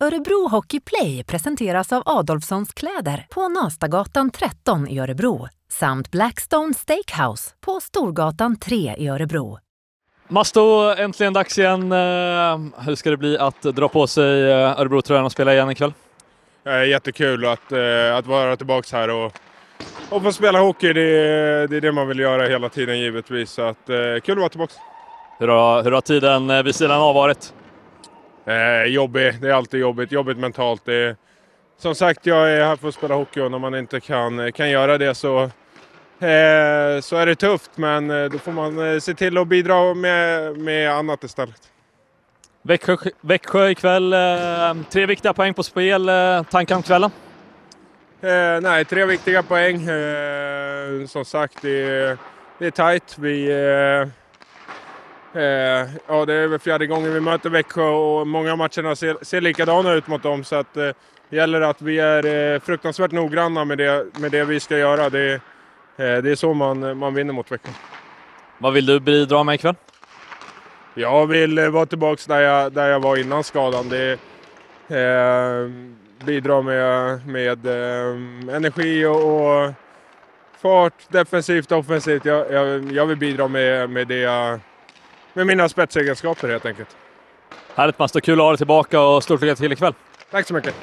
Örebro Hockey Play presenteras av Adolfssons kläder på Nastagatan 13 i Örebro samt Blackstone Steakhouse på Storgatan 3 i Örebro. Masto, äntligen dags igen. Eh, hur ska det bli att dra på sig eh, Örebro-tröjan och spela igen ikväll? Jättekul att, eh, att vara tillbaka här och, och få spela hockey. Det är, det är det man vill göra hela tiden givetvis. Så att, kul att vara tillbaka. Hur har, hur har tiden vid sidan av varit? Eh, jobbig. Det är alltid jobbigt. Jobbigt mentalt. Det är, som sagt, jag är här för att spela hockey och när man inte kan, kan göra det så, eh, så är det tufft. Men eh, då får man eh, se till att bidra med, med annat istället. Växjö, Växjö ikväll. Eh, tre viktiga poäng på spel. Eh, tankar om kvällen? Eh, nej, tre viktiga poäng. Eh, som sagt, det det är tajt. Vi, eh, Eh, ja, det är väl fjärde gången vi möter Växjö och många av matcherna ser, ser likadana ut mot dem. Så att, eh, det gäller att vi är eh, fruktansvärt noggranna med det, med det vi ska göra. Det, eh, det är så man, man vinner mot Växjö. Vad vill du bidra med ikväll? Jag vill eh, vara tillbaka där jag, där jag var innan skadan. Det, eh, bidra med, med eh, energi och, och, fart, defensivt och offensivt. Jag, jag, jag vill bidra med, med det jag med mina spetsegenskaper helt enkelt. Härligt Master, kul att ha dig tillbaka och stort lycka till ikväll. Tack så mycket.